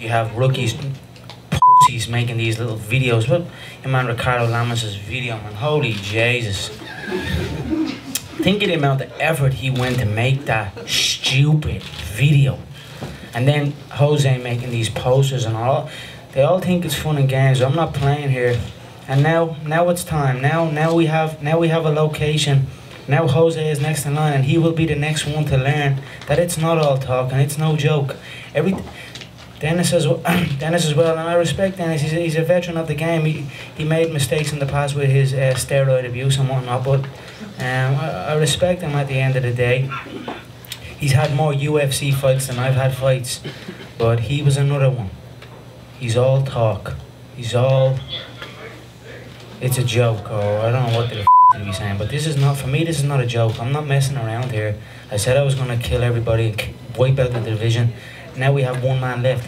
you have rookies, pussies making these little videos. Look, your man Ricardo Lamas' video, man. Holy Jesus. Think of the amount of effort he went to make that stupid video. And then Jose making these posters and all. They all think it's fun and games. I'm not playing here. And now now it's time. Now now we have now we have a location. Now Jose is next in line and he will be the next one to learn that it's not all talk and it's no joke. Every Dennis as well, Dennis as well, and I respect Dennis. He's a, he's a veteran of the game. He, he made mistakes in the past with his uh, steroid abuse and whatnot, but um, I, I respect him at the end of the day. He's had more UFC fights than I've had fights, but he was another one. He's all talk. He's all. It's a joke, or I don't know what the to be saying, but this is not for me. This is not a joke. I'm not messing around here. I said I was gonna kill everybody wipe out the division. Now we have one man left.